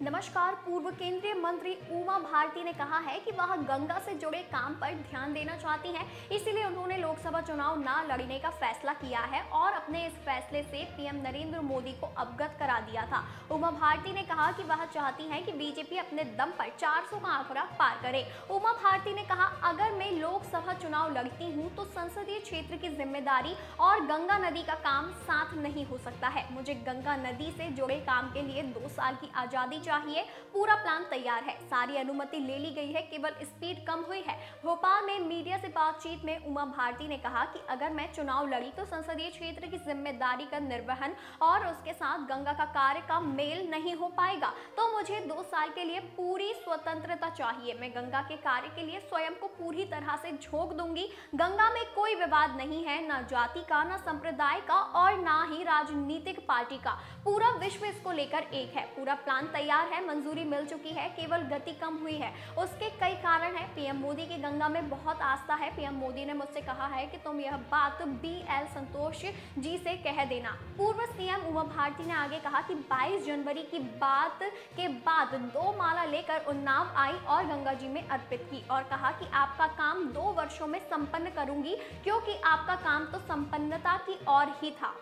नमस्कार, पूर्व केंद्रीय मंत्री उमा भारती ने कहा है कि वह गंगा से जुड़े काम पर ध्यान देना चाहती हैं। इसीलिए उन्होंने लोकसभा चुनाव न लड़ने का फैसला किया है और अपने इस फैसले से पीएम नरेंद्र मोदी को अवगत करा दिया था। उमा भारती ने कहा कि वह चाहती हैं कि बीजेपी अपने दम पर 400 का आंकड़ा पार करे। उमा भारती ने कहा, अगर मैं लोकसभा चुनाव लड़ती हूँ तो संसदीय क्षेत्र की ज़िम्मेदारी और गंगा नदी का काम साथ नहीं हो सकता है। मुझे गंगा नदी से जुड़े काम के लिए दो साल की आज़ादी चाहिए। पूरा प्लान तैयार है। सारी अनुमति ले ली गई है, केवल स्पीड कम हुई है। भोपाल में मीडिया से बातचीत में उमा भारती ने कहा कि, अगर मैं चुनाव लड़ी तो संसदीय क्षेत्र की ज़िम्मेदारी का निर्वहन और उसके साथ गंगा का कार्य का मेल नहीं हो पाएगा। तो मुझे दो साल के लिए पूरी स्वतंत्रता चाहिए। मैं गंगा के कार्य के लिए स्वयं को पूरी तरह से झोंक दूँगी। गंगा में कोई विवाद नहीं है, न जाति का, न संप्रदाय का और ना ही राजनीतिक पार्टी का। पूरा विश्व इसको लेकर एक है। पूरा प्लान तैयार तैयार है, मंजूरी मिल चुकी है, केवल गति कम हुई है। उसके कई कारण है। पीएम मोदी की गंगा में बहुत आस्था है। पीएम मोदी ने मुझसे कहा है कि तुम यह बात बी एल संतोष जी से कह देना। पूर्व सीएम उमा भारती ने आगे कहा कि 22 जनवरी की बात के बाद दो माला लेकर उन्नाव आई और गंगा जी में अर्पित की और कहा कि आपका काम दो वर्षों में संपन्न करूँगी, क्योंकि आपका काम तो संपन्नता की और ही था।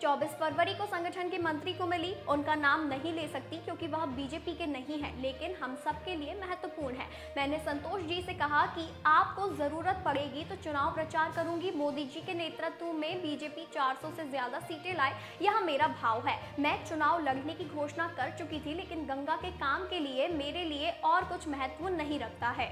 24 फरवरी को संगठन के मंत्री को मिली। उनका नाम नहीं ले सकती, क्योंकि वह बीजेपी के नहीं है, लेकिन हम सब के लिए महत्वपूर्ण है। मैंने संतोष जी से कहा कि आपको ज़रूरत पड़ेगी तो चुनाव प्रचार करूँगी। मोदी जी के नेतृत्व में बीजेपी 400 से ज़्यादा सीटें लाए, यह मेरा भाव है। मैं चुनाव लड़ने की घोषणा कर चुकी थी, लेकिन गंगा के काम के लिए, मेरे लिए और कुछ महत्व नहीं रखता है।